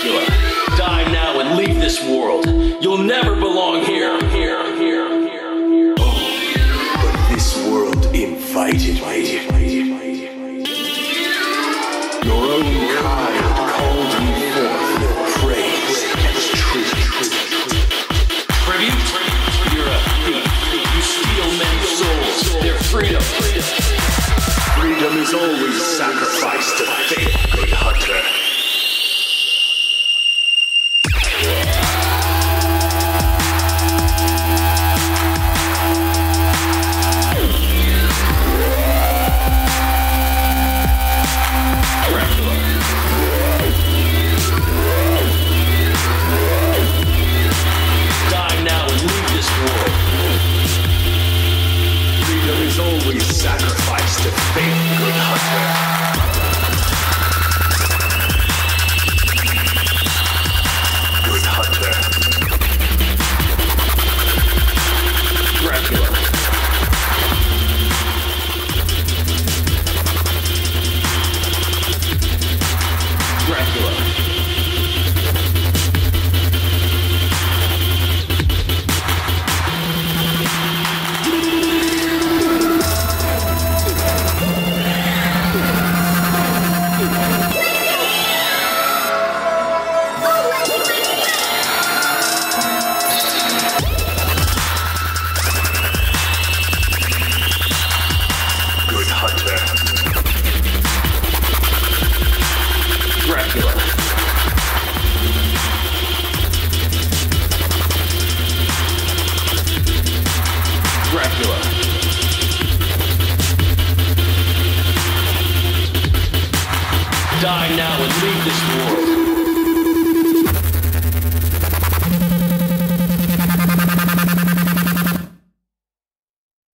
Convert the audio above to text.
Dracula. Die now and leave this world. You'll never belong here, here, here, here, here. But this world invited me. Your own kind. die now and leave this war.